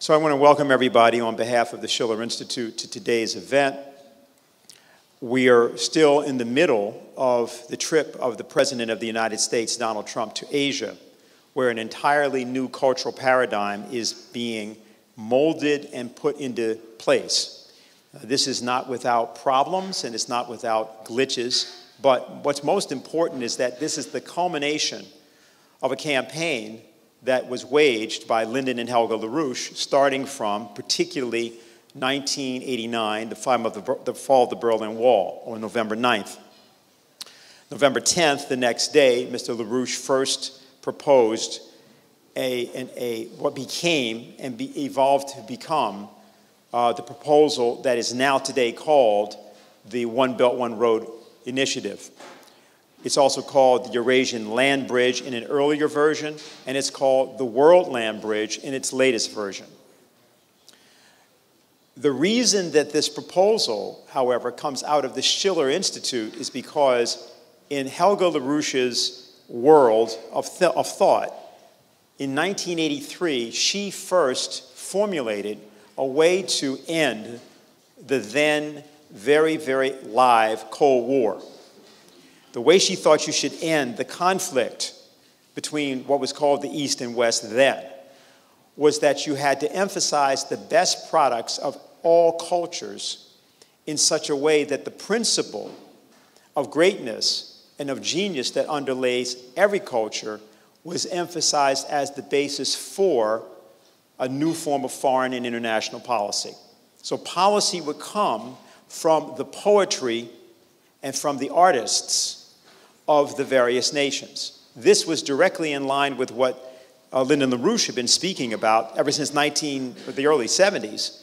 So I want to welcome everybody on behalf of the Schiller Institute to today's event. We are still in the middle of the trip of the President of the United States, Donald Trump, to Asia, where an entirely new cultural paradigm is being molded and put into place. Uh, this is not without problems and it's not without glitches, but what's most important is that this is the culmination of a campaign that was waged by Lyndon and Helga LaRouche, starting from particularly 1989, the, the fall of the Berlin Wall, on November 9th. November 10th, the next day, Mr. LaRouche first proposed a, an, a, what became and be, evolved to become uh, the proposal that is now today called the One Belt, One Road Initiative. It's also called the Eurasian Land Bridge in an earlier version, and it's called the World Land Bridge in its latest version. The reason that this proposal, however, comes out of the Schiller Institute is because in Helga LaRouche's world of, th- of thought, in 1983, she first formulated a way to end the then very, very live Cold War the way she thought you should end the conflict between what was called the East and West then was that you had to emphasize the best products of all cultures in such a way that the principle of greatness and of genius that underlays every culture was emphasized as the basis for a new form of foreign and international policy. So, policy would come from the poetry and from the artists of the various nations. This was directly in line with what uh, Lyndon LaRouche had been speaking about ever since 19, the early 70s,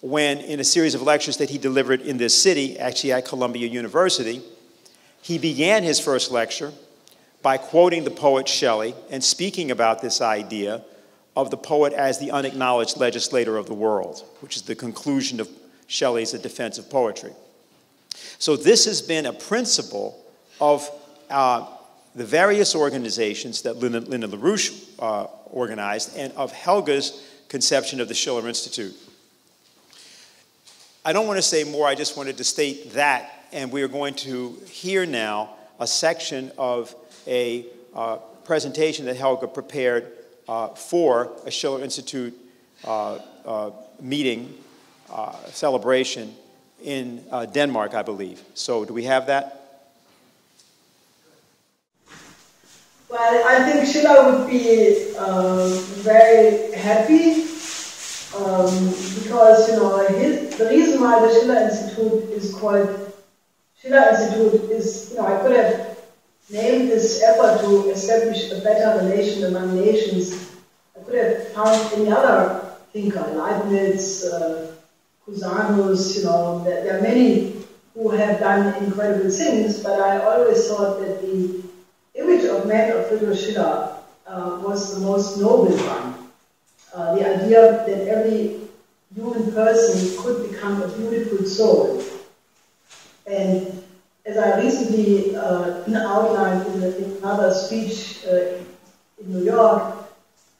when in a series of lectures that he delivered in this city, actually at Columbia University, he began his first lecture by quoting the poet Shelley and speaking about this idea of the poet as the unacknowledged legislator of the world, which is the conclusion of Shelley's A Defense of Poetry. So, this has been a principle of uh, the various organizations that Lyndon, Lyndon LaRouche uh, organized and of Helga's conception of the Schiller Institute. I don't want to say more, I just wanted to state that, and we are going to hear now a section of a uh, presentation that Helga prepared uh, for a Schiller Institute uh, uh, meeting, celebration in Denmark, I believe. So, do we have that? Well, I think Schiller would be uh, very happy um, because, you know, his, the reason why the Schiller Institute is called Schiller Institute is, you know, I could have named this effort to establish a better relation among nations. I could have found any other thinker, Leibniz, uh, Cusanus, you know, there, there are many who have done incredible things, but I always thought that the image of man of Friedrich Schiller uh, was the most noble one. Uh, the idea that every human person could become a beautiful soul. And as I recently uh, outlined in, in, another speech uh, in New York,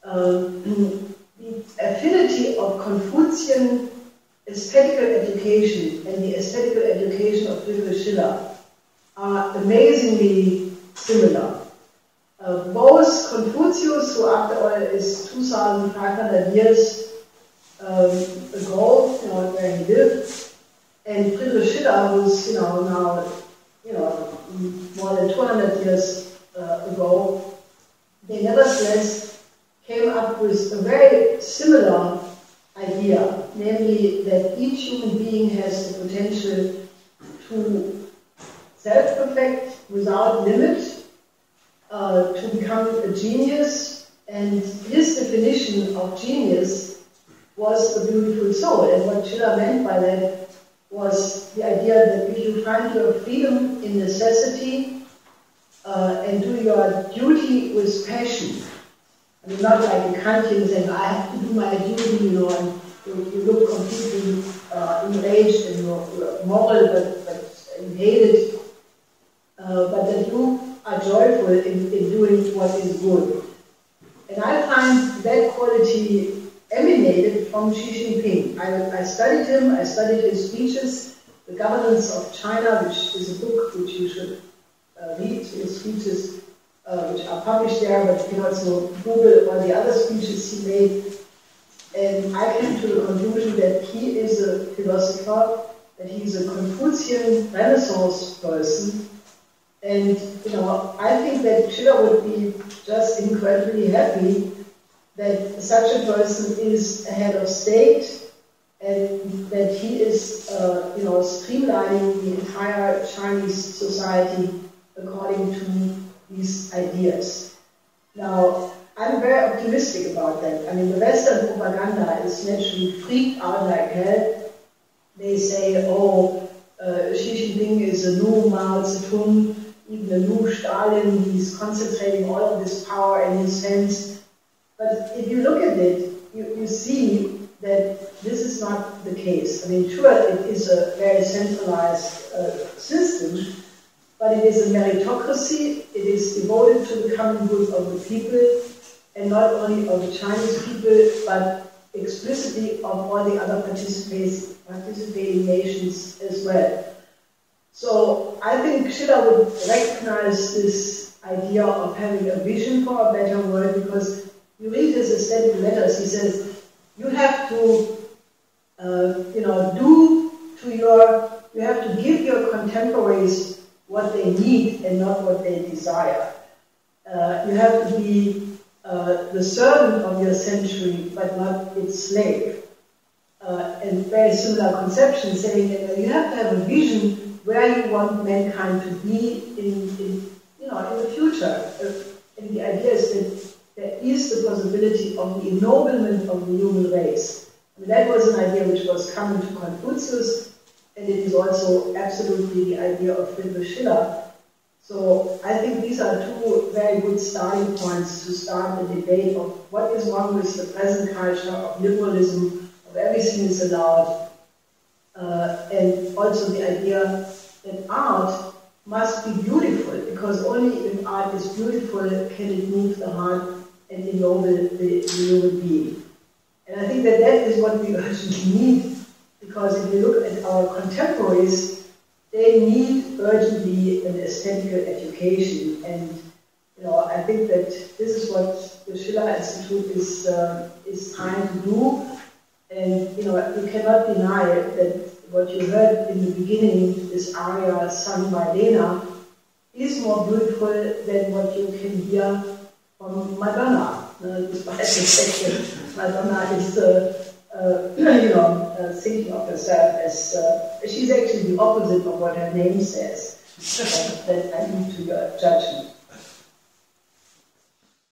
um, the affinity of Confucian aesthetical education and the aesthetical education of Friedrich Schiller are amazingly similar. Uh, both Confucius, who after all is 2,500 years um, ago, you know, where he lived, and Friedrich Schiller, who's you know now you know more than 200 years uh, ago, they nevertheless came up with a very similar idea, namely that each human being has the potential to self-perfect without limit uh, to become a genius, and his definition of genius was a beautiful soul. And what Schiller meant by that was the idea that if you find your freedom in necessity uh, and do your duty with passion, I mean, not like a Kantian saying, I have to do my duty, you know, and you, you look completely uh, enraged and you're, moral, but, but you hate it uh, but that you are joyful in, in doing what is good. And I find that quality emanated from Xi Jinping. I, I studied him, I studied his speeches, The Governance of China, which is a book which you should uh, read, his speeches uh, which are published there, but you can also Google all the other speeches he made. And I came to the conclusion that he is a philosopher, that he's a Confucian Renaissance person. And, you know, I think that Schiller would be just incredibly happy that such a person is a head of state and that he is, uh, you know, streamlining the entire Chinese society according to these ideas. Now, I'm very optimistic about that. I mean, the Western propaganda is naturally freaked out like hell. They say, oh, uh, Xi Jinping is a new Mao Zedong, even a new Stalin. He's concentrating all of this power in his hands. But if you look at it, you, you see that this is not the case. I mean, sure, it is a very centralized uh, system, but it is a meritocracy. It is devoted to the common good of the people, and not only of the Chinese people, but explicitly of all the other participating nations as well. So I think Schiller would recognize this idea of having a vision for a better world because you read his aesthetic letters, he says, you have to, uh, you know, do to your, you have to give your contemporaries what they need and not what they desire. Uh, you have to be uh, the servant of your century, but not its slave. Uh, and very similar conception saying that you have to have a vision where you want mankind to be in, in you know, in the future. Uh, and the idea is that there is the possibility of the ennoblement of the human race. I mean, that was an idea which was common to Confucius, and it is also absolutely the idea of Friedrich Schiller. So I think these are two very good starting points to start the debate of what is wrong with the present culture of liberalism, of everything is allowed, uh, and also the idea that art must be beautiful, because only if art is beautiful can it move the heart and ennoble the, the human being. And I think that that is what we urgently need because if you look at our contemporaries, they need urgently an aesthetical education. And you know, I think that this is what the Schiller Institute is uh, is trying to do. And you know, you cannot deny that what you heard in the beginning, this aria sung by Lena, is more beautiful than what you can hear from Madonna. Uh, despite the fact that Madonna is uh, uh, you know, uh, thinking of herself as uh, she's actually the opposite of what her name says. that I leave to your judgment.